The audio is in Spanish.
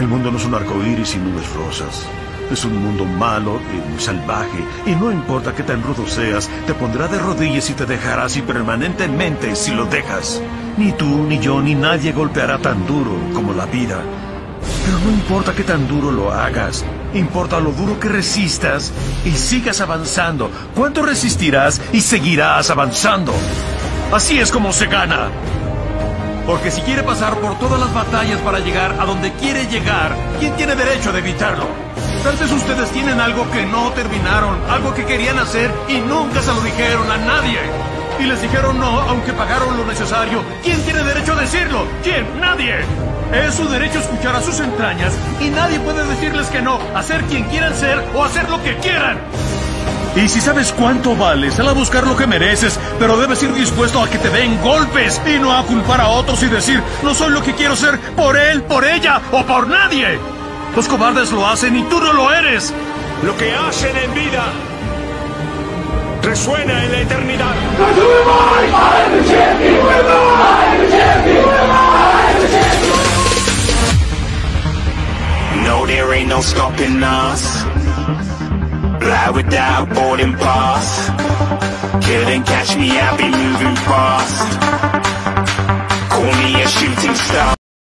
El mundo no es un arco iris y nubes rosas. Es un mundo malo y salvaje. Y no importa qué tan rudo seas, te pondrá de rodillas y te dejará así permanentemente si lo dejas. Ni tú, ni yo, ni nadie golpeará tan duro como la vida. Pero no importa qué tan duro lo hagas. Importa lo duro que resistas y sigas avanzando. ¿Cuánto resistirás y seguirás avanzando? Así es como se gana. Porque si quiere pasar por todas las batallas para llegar a donde quiere llegar, ¿quién tiene derecho de evitarlo? Tal vez ustedes tienen algo que no terminaron, algo que querían hacer y nunca se lo dijeron a nadie. Y les dijeron no, aunque pagaron lo necesario. ¿Quién tiene derecho a decirlo? ¿Quién? Nadie. Es su derecho escuchar a sus entrañas y nadie puede decirles que no, hacer quien quieran ser o hacer lo que quieran. Y si sabes cuánto vales, sal a buscar lo que mereces, pero debes ir dispuesto a que te den golpes y no a culpar a otros y decir, no soy lo que quiero ser por él, por ella o por nadie. Los cobardes lo hacen y tú no lo eres. Lo que hacen en vida resuena en la eternidad. No, there ain't no stopping us. Fly without boarding pass. Couldn't catch me, I'll be moving fast.